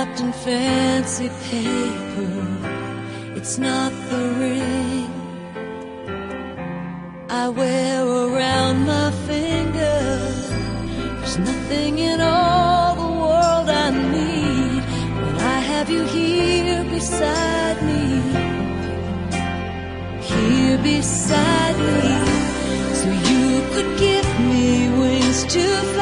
wrapped in fancy paper. It's not the ring I wear around my finger. There's nothing in all the world I need when I have you here beside me. Here beside me, so you could give me wings to fly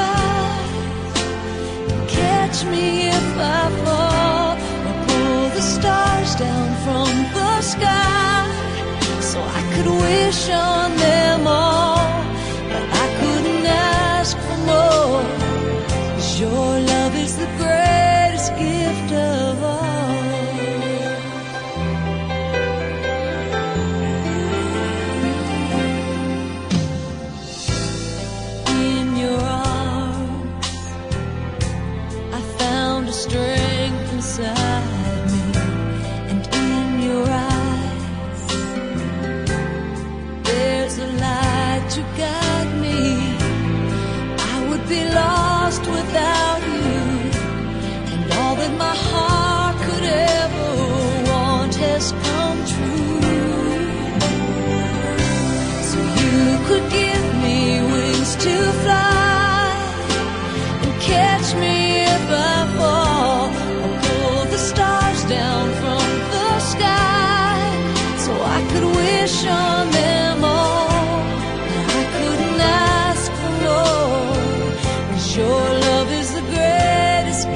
me if I fall. Or pull the stars down from the sky. So I could wish on them all but I couldn't ask for more. Cause your love is the greatest belong.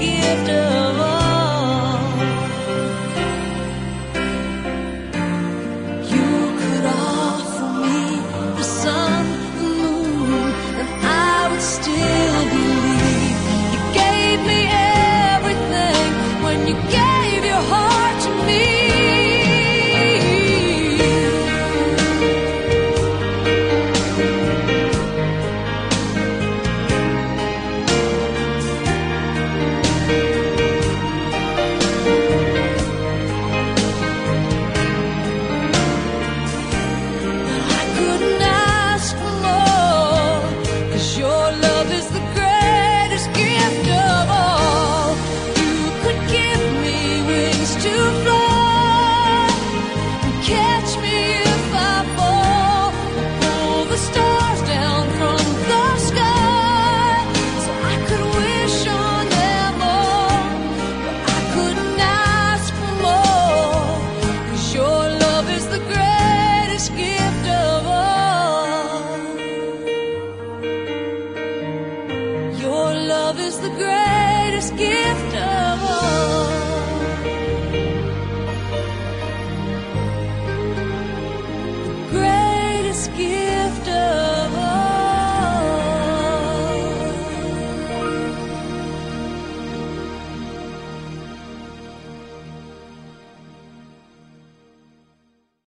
gift gift of